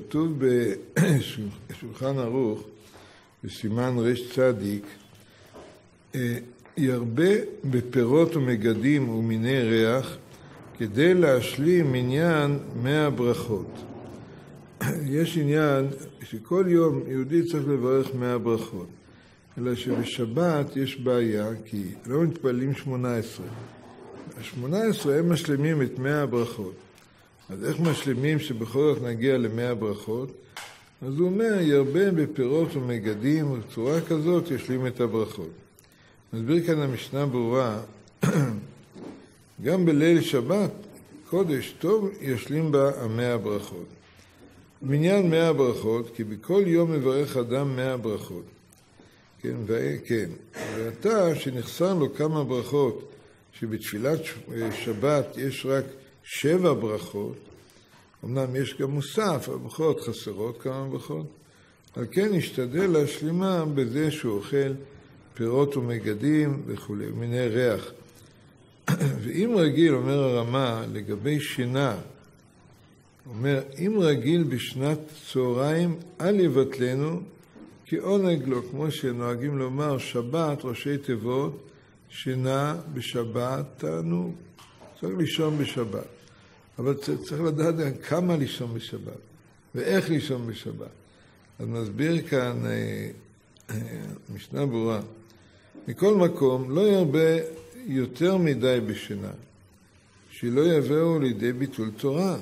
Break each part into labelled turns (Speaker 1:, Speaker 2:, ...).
Speaker 1: כתוב בשולחן ערוך, בסימן רצ, ירבה בפירות ומגדים ומיני ריח כדי להשלים מניין מאה ברכות. יש עניין שכל יום יהודי צריך לברך מאה ברכות, אלא שבשבת יש בעיה כי לא מתפללים שמונה עשרה. השמונה עשרה הם משלימים את מאה הברכות. אז איך משלימים שבכל זאת נגיע למאה ברכות? אז הוא אומר, ירבה בפירות ומגדים, ובצורה כזאת ישלים את הברכות. מסביר כאן המשנה ברורה, גם בליל שבת, קודש טוב, ישלים בה המאה ברכות. מניין מאה ברכות, כי בכל יום מברך אדם מאה ברכות. כן, ו... כן. ואתה, שנחסר לו כמה ברכות, שבתפילת שבת יש רק שבע ברכות, אמנם יש גם מוסף, זאת חסרות כמה ברכות, על כן נשתדל להשלימה בזה שהוא אוכל פירות ומגדים וכולי, מיני ריח. ואם רגיל, אומר הרמה, לגבי שינה, אומר, אם רגיל בשנת צהריים, אל יבטלנו, כי עונג לו, כמו שנוהגים לומר, שבת, ראשי תיבות, שינה בשבת תענוג. צריך לישון בשבת. אבל צריך לדעת כמה לישון בשבת, ואיך לישון בשבת. אז נסביר כאן אה, אה, משנה ברורה. מכל מקום, לא ירבה יותר מדי בשינה, שלא יביאו לידי ביטול תורה,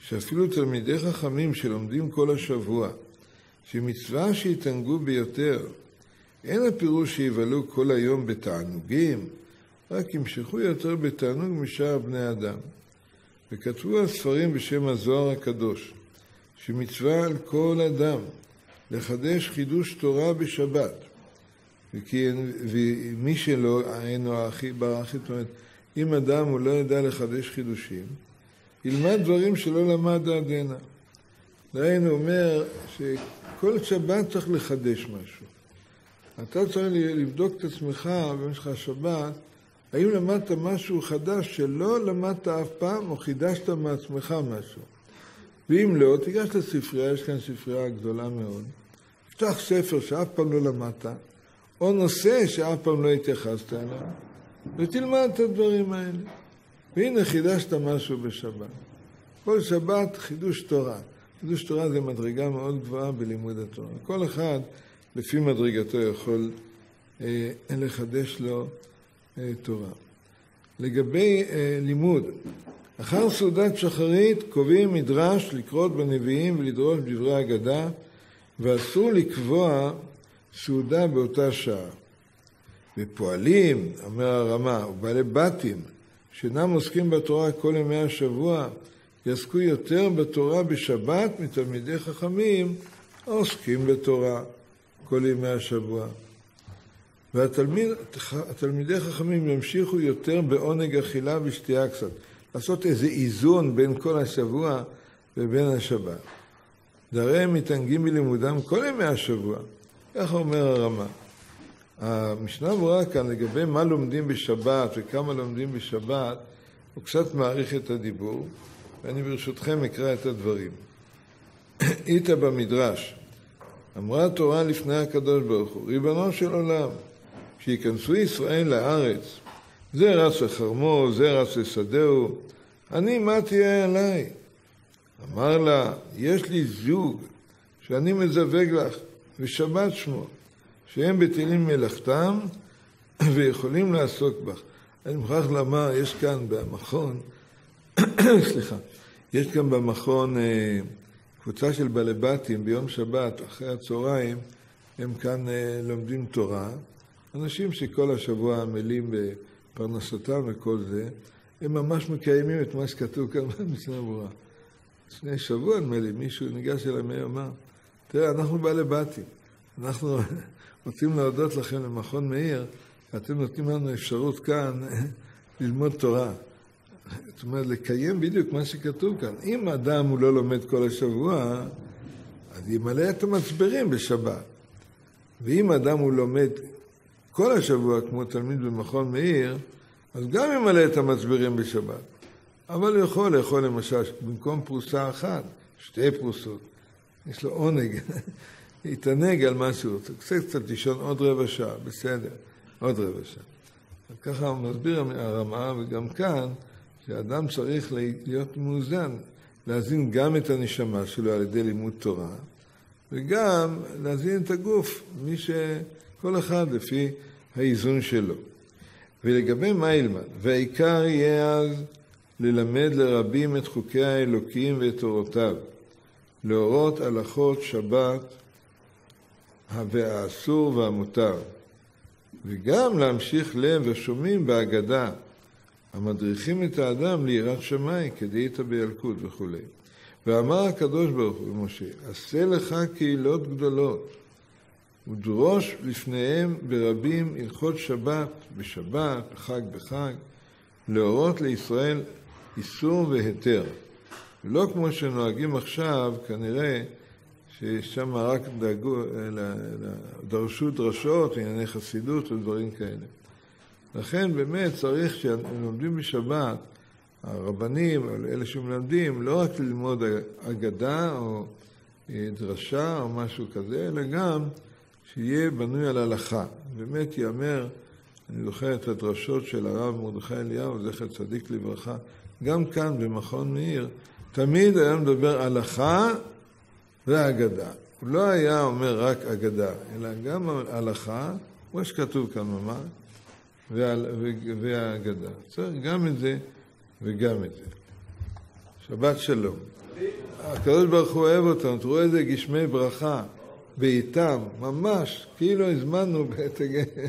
Speaker 1: שאפילו תלמידי חכמים שלומדים כל השבוע, שמצווה שיתענגו ביותר, אין הפירוש שיבלו כל היום בתענוגים, רק ימשכו יותר בתענוג משאר בני אדם. וכתבו הספרים בשם הזוהר הקדוש, שמצווה על כל אדם לחדש חידוש תורה בשבת. וכי, ומי שלא אינו הכי ברכי, זאת אומרת, אם אדם הוא לא ידע לחדש חידושים, ילמד דברים שלא למד עד הנה. דהיינו אומר שכל שבת צריך לחדש משהו. אתה צריך לבדוק את עצמך במשך השבת, האם למדת משהו חדש שלא למדת אף פעם, או חידשת מעצמך משהו? ואם לא, תיגש לספרייה, יש כאן ספרייה גדולה מאוד. פתח ספר שאף פעם לא למדת, או נושא שאף פעם לא התייחסת אליו, ותלמד את הדברים האלה. והנה חידשת משהו בשבת. כל שבת חידוש תורה. חידוש תורה זה מדרגה מאוד גבוהה בלימוד התורה. כל אחד, לפי מדרגתו, יכול אה, לחדש לו תורה. לגבי אה, לימוד, אחר סעודת שחרית קובעים מדרש לקרות בנביאים ולדרוש דברי אגדה, ואסור לקבוע סעודה באותה שעה. ופועלים, אומר הרמה, ובעלי בתים, שאינם עוסקים בתורה כל ימי השבוע, יעסקו יותר בתורה בשבת מתלמידי חכמים העוסקים בתורה כל ימי השבוע. והתלמידי חכמים ימשיכו יותר בעונג אכילה ושתייה קצת, לעשות איזה איזון בין כל השבוע ובין השבת. והרי הם מתענגים בלימודם כל ימי השבוע, ככה אומר הרמה. המשנה ברורה כאן לגבי מה לומדים בשבת וכמה לומדים בשבת, הוא קצת מעריך את הדיבור, ואני ברשותכם אקרא את הדברים. איתה במדרש, אמרה התורה לפני הקדוש ברוך הוא, ריבונו של עולם, שייכנסו ישראל לארץ, זה רץ לחרמו, זה רץ לשדהו, אני, מה תהיה עליי? אמר לה, יש לי זוג שאני מזווג לך, ושבת שמו, שהם בטילים מלאכתם ויכולים לעסוק בך. אני מוכרח לומר, יש כאן במכון, סליחה, יש כאן במכון אה, קבוצה של בעלי ביום שבת, אחרי הצהריים, הם כאן אה, לומדים תורה. אנשים שכל השבוע עמלים בפרנסתם וכל זה, הם ממש מקיימים את מה שכתוב כאן במשנה ברורה. לפני שבוע, נדמה לי, מישהו ניגש אליי ואמר, תראה, אנחנו בעלי בתים. אנחנו רוצים להודות לכם למכון מאיר, ואתם נותנים לנו אפשרות כאן ללמוד תורה. זאת אומרת, לקיים בדיוק מה שכתוב כאן. אם אדם הוא לא לומד כל השבוע, אז ימלא את המצברים בשבת. ואם אדם הוא לומד כל השבוע כמו תלמיד במכון מאיר, אז גם ימלא את המצברים בשבת. אבל הוא יכול לאכול למשל, במקום פרוסה אחת, שתי פרוסות, יש לו עונג, להתענג על משהו, הוא רוצה קצת לישון עוד רבע שעה, בסדר, עוד רבע שעה. ככה מסביר הרמ"א, וגם כאן, שאדם צריך להיות מאוזן, להזין גם את הנשמה שלו על ידי לימוד תורה, וגם להזין את הגוף, מי ש... כל אחד לפי האיזון שלו. ולגבי מה ילמד? והעיקר יהיה אז ללמד לרבים את חוקי האלוקים ואת תורותיו, להורות הלכות שבת והאסור והמותר, וגם להמשיך לב ושומעים בהגדה, המדריכים את האדם ליראת שמיים כדאית בילקוט וכו'. ואמר הקדוש ברוך הוא למשה, עשה לך קהילות גדולות, ודרוש לפניהם ברבים הלכות שבת בשבת, חג בחג, להורות לישראל איסור והיתר. ולא כמו שנוהגים עכשיו, כנראה ששם רק דאגו, דרשו דרשות, ענייני חסידות ודברים כאלה. לכן באמת צריך, כשלומדים בשבת, הרבנים, אלה שמלמדים, לא רק ללמוד אגדה או דרשה או משהו כזה, אלא גם שיהיה בנוי על הלכה. באמת ייאמר, אני זוכר את הדרשות של הרב מרדכי אליהו, זכר צדיק לברכה, גם כאן במכון מאיר, תמיד היה מדבר הלכה ואגדה. הוא לא היה אומר רק אגדה, אלא גם הלכה, כמו שכתוב כאן ממש, והאגדה. צריך גם את זה וגם את זה. שבת שלום. הקדוש ברוך הוא אוהב אותנו, תראו איזה גשמי ברכה. בעיטם, ממש, כאילו הזמנו בעת הגן.